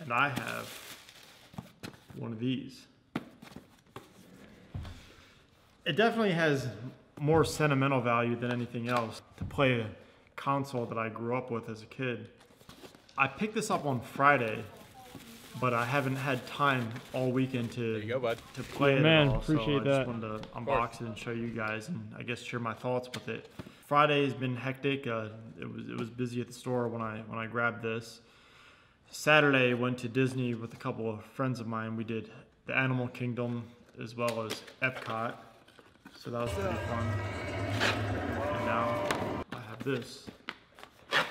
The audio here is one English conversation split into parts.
and I have one of these. It definitely has more sentimental value than anything else to play a console that I grew up with as a kid. I picked this up on Friday, but I haven't had time all weekend to go, to play Yeah, it man, at all. appreciate so I that. just wanted to unbox it and show you guys, and I guess share my thoughts with it. Friday has been hectic. Uh, it was it was busy at the store when I when I grabbed this. Saturday went to Disney with a couple of friends of mine. We did the Animal Kingdom as well as Epcot, so that was pretty fun. And now I have this. So,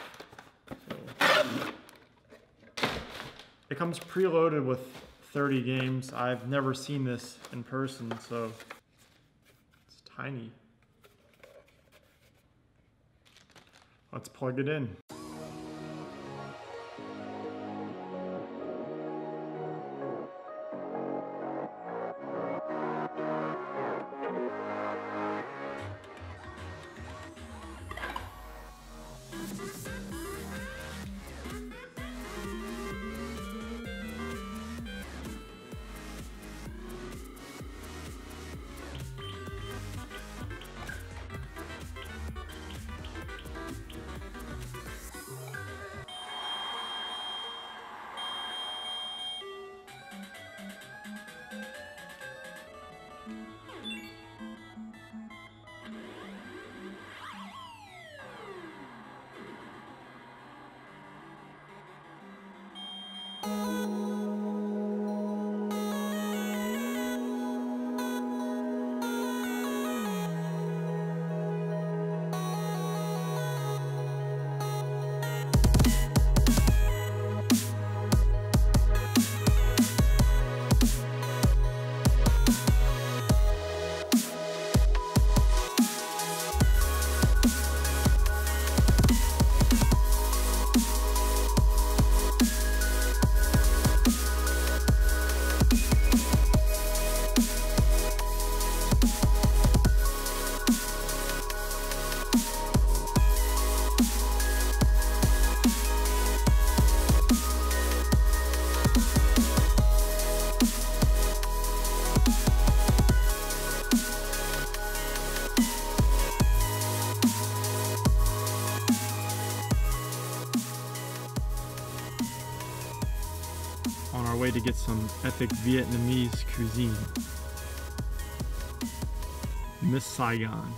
it comes preloaded with 30 games. I've never seen this in person, so it's tiny. Let's plug it in. Way to get some epic Vietnamese cuisine. Miss Saigon.